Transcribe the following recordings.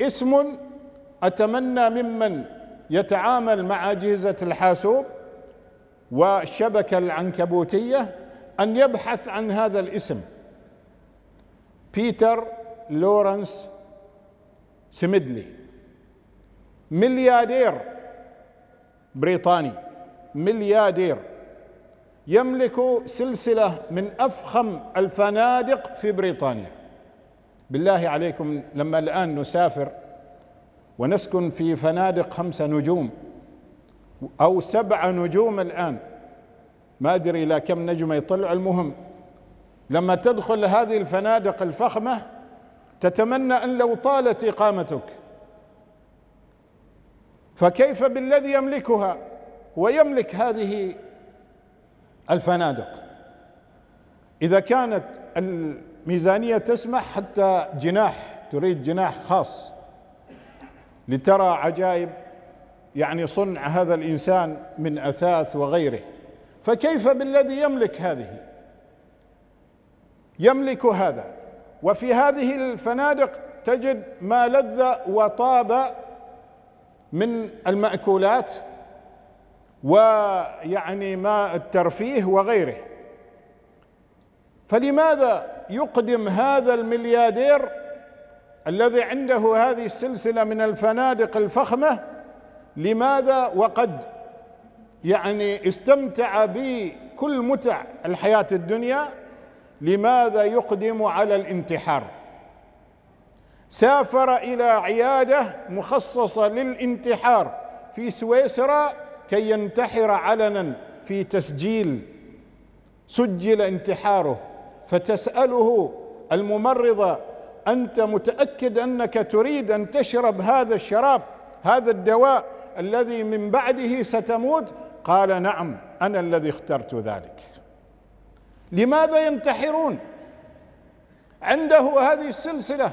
اسم أتمنى ممن يتعامل مع أجهزة الحاسوب والشبكه العنكبوتية أن يبحث عن هذا الاسم. بيتر لورنس سميدلي ملياردير بريطاني ملياردير يملك سلسلة من أفخم الفنادق في بريطانيا. بالله عليكم لما الآن نسافر ونسكن في فنادق خمسه نجوم أو سبع نجوم الآن ما أدري إلى كم نجمه يطلع. المهم لما تدخل هذه الفنادق الفخمة تتمنى أن لو طالت إقامتك. فكيف بالذي يملكها؟ ويملك هذه الفنادق. إذا كانت الميزانيه تسمح حتى جناح تريد جناح خاص. لترى عجائب يعني صنع هذا الإنسان من أثاث وغيره. فكيف بالذي يملك هذه؟ يملك هذا. وفي هذه الفنادق تجد ما لذ وطاب من المأكولات ويعني ما الترفيه وغيره. فلماذا يقدم هذا الملياردير الذي عنده هذه السلسلة من الفنادق الفخمة. لماذا؟ وقد يعني استمتع بكل متع الحياة الدنيا. لماذا يقدم على الانتحار؟ سافر إلى عيادة مخصصة للانتحار في سويسرا كي ينتحر علنا في تسجيل. سجل انتحاره. فتسأله الممرضة أنت متأكد أنك تريد أن تشرب هذا الشراب هذا الدواء الذي من بعده ستموت؟ قال نعم أنا الذي اخترت ذلك. لماذا ينتحرون؟ عنده هذه السلسلة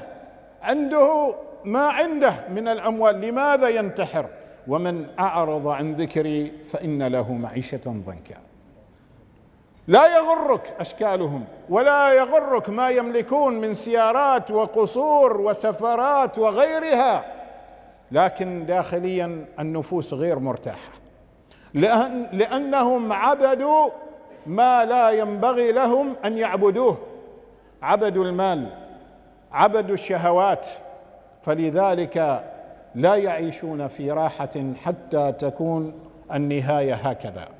عنده ما عنده من الأموال لماذا ينتحر؟ ومن أعرض عن ذكري فإن له معيشة ضنكا. لا يغرك أشكالهم. ولا يغرك ما يملكون من سيارات وقصور وسفرات وغيرها. لكن داخليا النفوس غير مرتاحة. لأن لأنهم عبدوا ما لا ينبغي لهم أن يعبدوه. عبدوا المال عبدوا الشهوات. فلذلك لا يعيشون في راحة حتى تكون النهاية هكذا.